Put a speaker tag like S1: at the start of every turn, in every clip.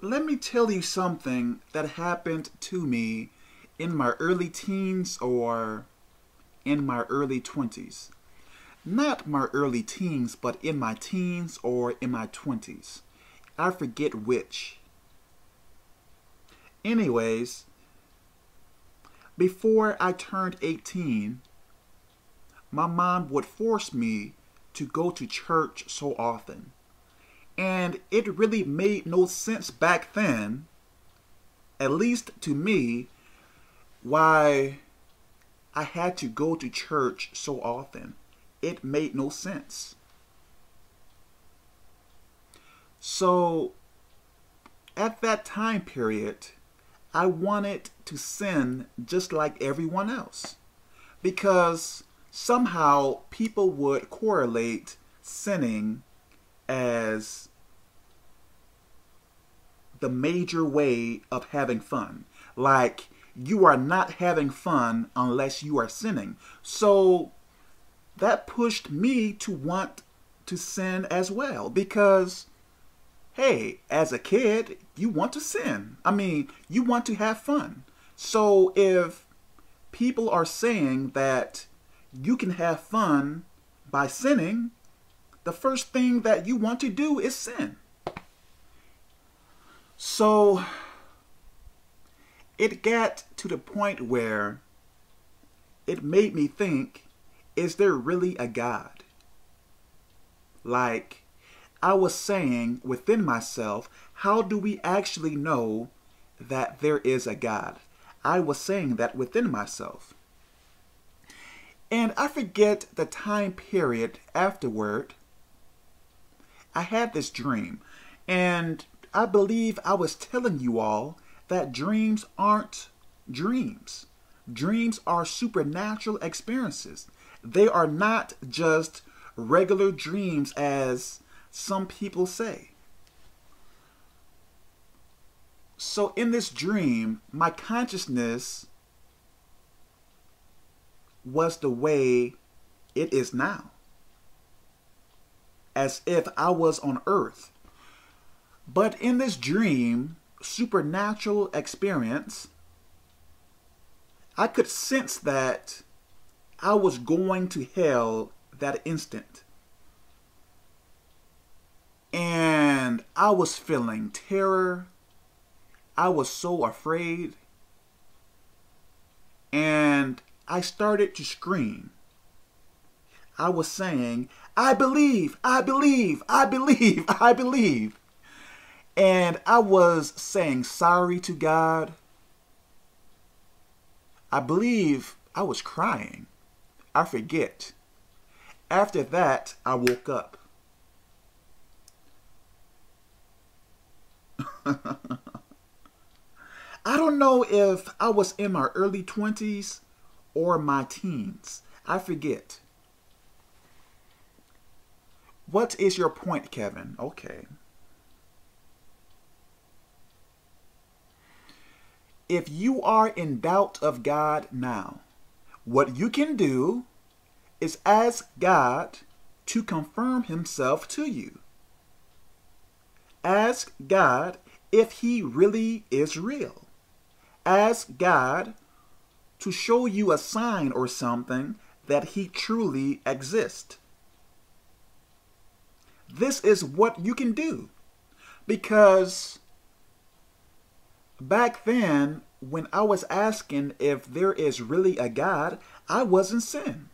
S1: let me tell you something that happened to me in my early teens or in my early 20s. Not my early teens, but in my teens or in my 20s. I forget which. Anyways, before I turned 18, my mom would force me to go to church so often. And it really made no sense back then, at least to me, why I had to go to church so often. It made no sense. So, at that time period, I wanted to sin just like everyone else. Because somehow people would correlate sinning as the major way of having fun. Like, you are not having fun unless you are sinning. So, that pushed me to want to sin as well because hey, as a kid, you want to sin. I mean, you want to have fun. So if people are saying that you can have fun by sinning, the first thing that you want to do is sin. So it got to the point where it made me think is there really a God? Like, I was saying within myself, how do we actually know that there is a God? I was saying that within myself. And I forget the time period afterward. I had this dream, and I believe I was telling you all that dreams aren't dreams. Dreams are supernatural experiences. They are not just regular dreams as some people say. So in this dream, my consciousness was the way it is now. As if I was on earth. But in this dream, supernatural experience, I could sense that I was going to hell that instant. And I was feeling terror. I was so afraid. And I started to scream. I was saying, I believe, I believe, I believe, I believe. And I was saying sorry to God. I believe I was crying. I forget. After that, I woke up. I don't know if I was in my early 20s or my teens. I forget. What is your point, Kevin? Okay. If you are in doubt of God now, what you can do is ask God to confirm himself to you. Ask God if he really is real. Ask God to show you a sign or something that he truly exists. This is what you can do because back then, when I was asking if there is really a God, I was in sin.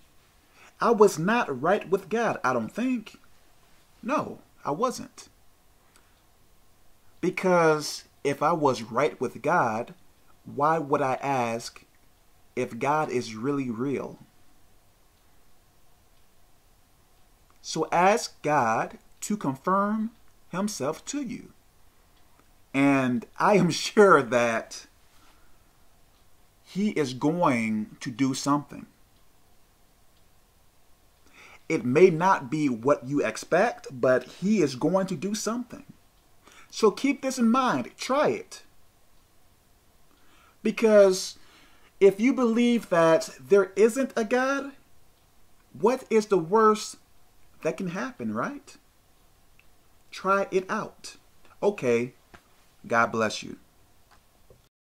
S1: I was not right with God, I don't think. No, I wasn't. Because if I was right with God, why would I ask if God is really real? So ask God to confirm himself to you. And I am sure that he is going to do something. It may not be what you expect, but he is going to do something. So keep this in mind. Try it. Because if you believe that there isn't a God, what is the worst that can happen, right? Try it out. Okay, God bless you.